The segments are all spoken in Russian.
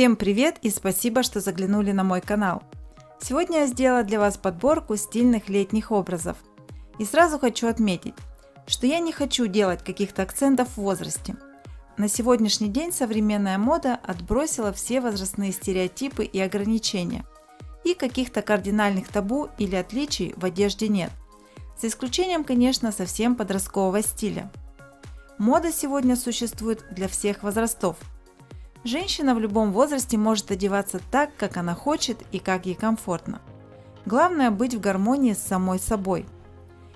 Всем привет и спасибо, что заглянули на мой канал. Сегодня я сделала для вас подборку стильных летних образов. И сразу хочу отметить, что я не хочу делать каких-то акцентов в возрасте. На сегодняшний день современная мода отбросила все возрастные стереотипы и ограничения. И каких-то кардинальных табу или отличий в одежде нет. За исключением, конечно, совсем подросткового стиля. Мода сегодня существует для всех возрастов – Женщина в любом возрасте может одеваться так, как она хочет и как ей комфортно. Главное быть в гармонии с самой собой.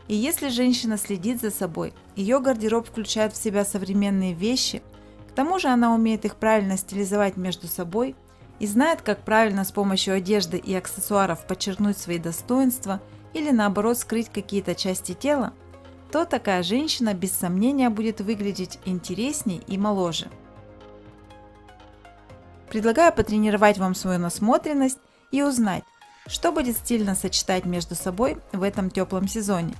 И если женщина следит за собой, ее гардероб включает в себя современные вещи, к тому же она умеет их правильно стилизовать между собой и знает, как правильно с помощью одежды и аксессуаров подчеркнуть свои достоинства или наоборот скрыть какие-то части тела, то такая женщина без сомнения будет выглядеть интересней и моложе. Предлагаю потренировать вам свою насмотренность и узнать, что будет стильно сочетать между собой в этом теплом сезоне.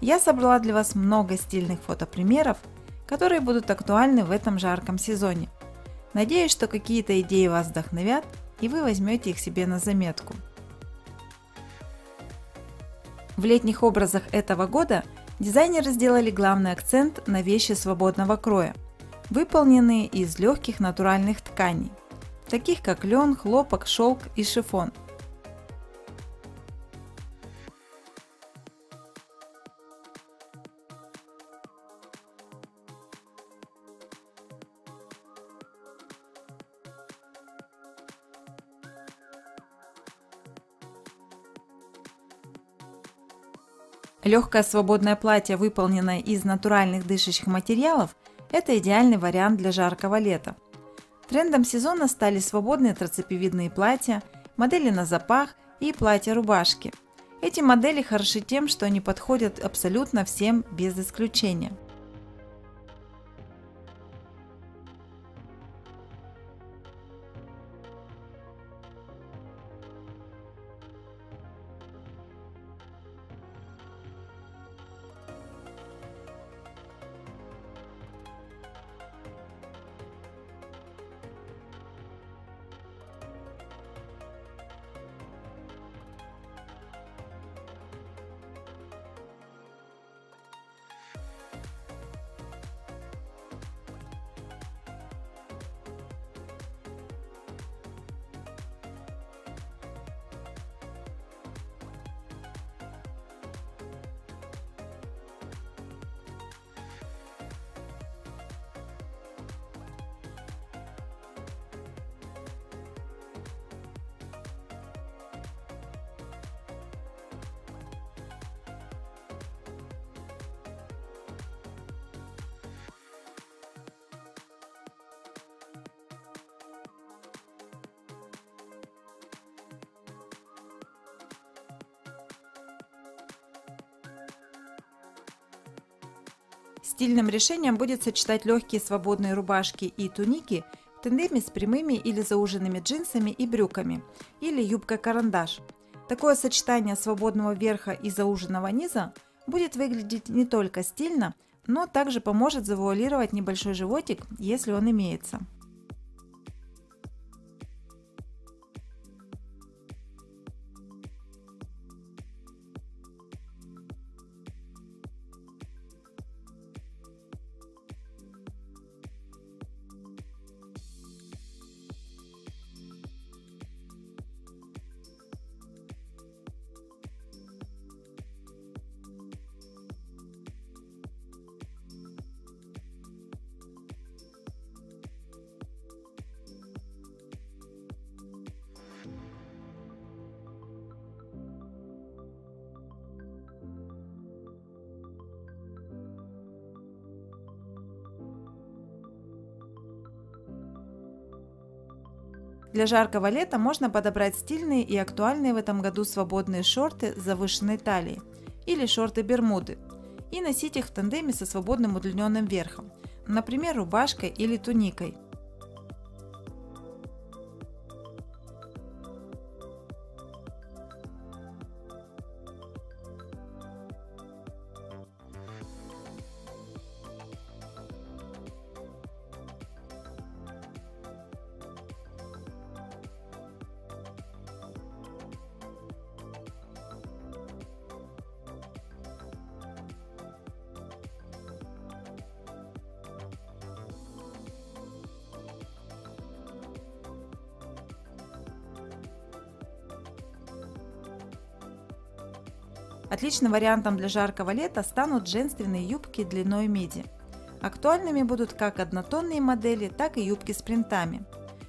Я собрала для вас много стильных фотопримеров, которые будут актуальны в этом жарком сезоне. Надеюсь, что какие-то идеи вас вдохновят и вы возьмете их себе на заметку. В летних образах этого года дизайнеры сделали главный акцент на вещи свободного кроя, выполненные из легких натуральных тканей таких как лен, хлопок, шелк и шифон. Легкое свободное платье, выполненное из натуральных дышащих материалов, это идеальный вариант для жаркого лета. Трендом сезона стали свободные трацепевидные платья, модели на запах и платья-рубашки. Эти модели хороши тем, что они подходят абсолютно всем без исключения. Стильным решением будет сочетать легкие свободные рубашки и туники в тандеме с прямыми или зауженными джинсами и брюками, или юбкой-карандаш. Такое сочетание свободного верха и зауженного низа будет выглядеть не только стильно, но также поможет завуалировать небольшой животик, если он имеется. Для жаркого лета можно подобрать стильные и актуальные в этом году свободные шорты с завышенной талией или шорты-бермуды и носить их в тандеме со свободным удлиненным верхом, например, рубашкой или туникой. Отличным вариантом для жаркого лета станут женственные юбки длиной миди. Актуальными будут как однотонные модели, так и юбки с принтами.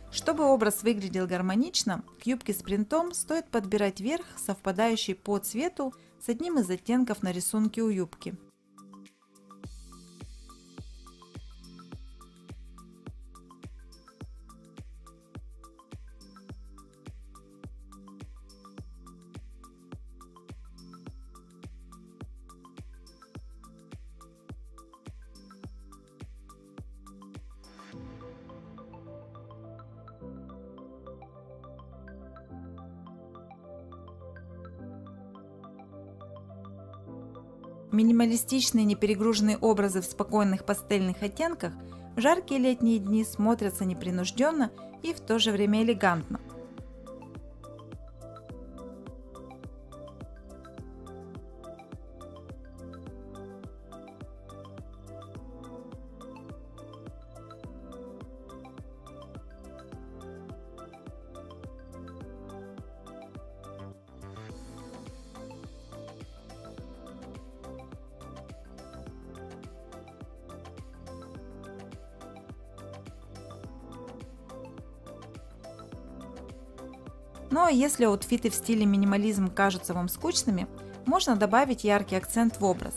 Чтобы образ выглядел гармонично, к юбке с принтом стоит подбирать верх, совпадающий по цвету с одним из оттенков на рисунке у юбки. Минималистичные неперегруженные образы в спокойных пастельных оттенках в жаркие летние дни смотрятся непринужденно и в то же время элегантно. Ну а если аутфиты в стиле минимализм кажутся вам скучными, можно добавить яркий акцент в образ.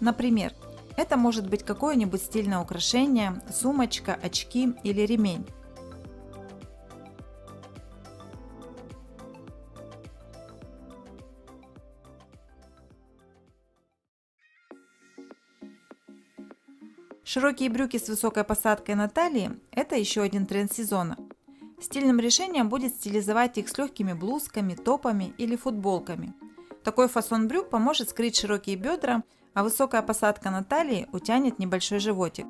Например, это может быть какое-нибудь стильное украшение, сумочка, очки или ремень. Широкие брюки с высокой посадкой на талии – это еще один тренд сезона. Стильным решением будет стилизовать их с легкими блузками, топами или футболками. Такой фасон брюк поможет скрыть широкие бедра, а высокая посадка на талии утянет небольшой животик.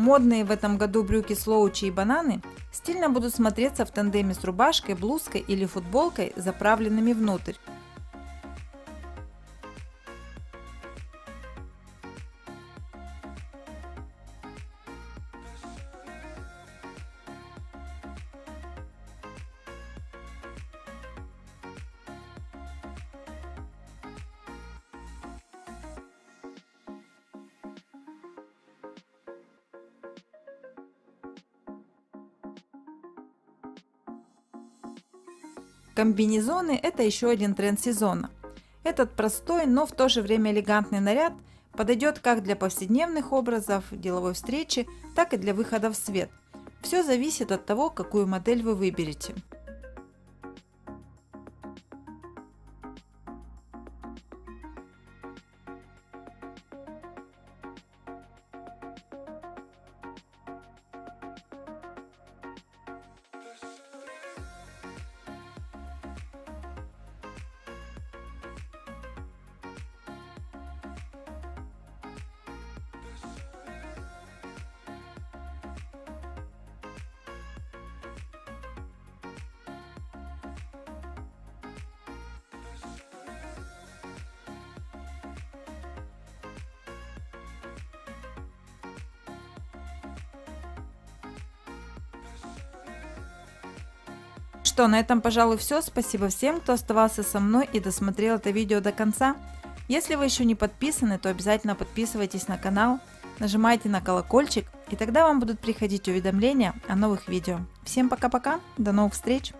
Модные в этом году брюки слоучи и бананы стильно будут смотреться в тандеме с рубашкой, блузкой или футболкой, заправленными внутрь. Комбинезоны – это еще один тренд сезона. Этот простой, но в то же время элегантный наряд подойдет как для повседневных образов, деловой встречи, так и для выхода в свет. Все зависит от того, какую модель вы выберете. Что, на этом, пожалуй, все. Спасибо всем, кто оставался со мной и досмотрел это видео до конца. Если вы еще не подписаны, то обязательно подписывайтесь на канал, нажимайте на колокольчик, и тогда вам будут приходить уведомления о новых видео. Всем пока-пока, до новых встреч!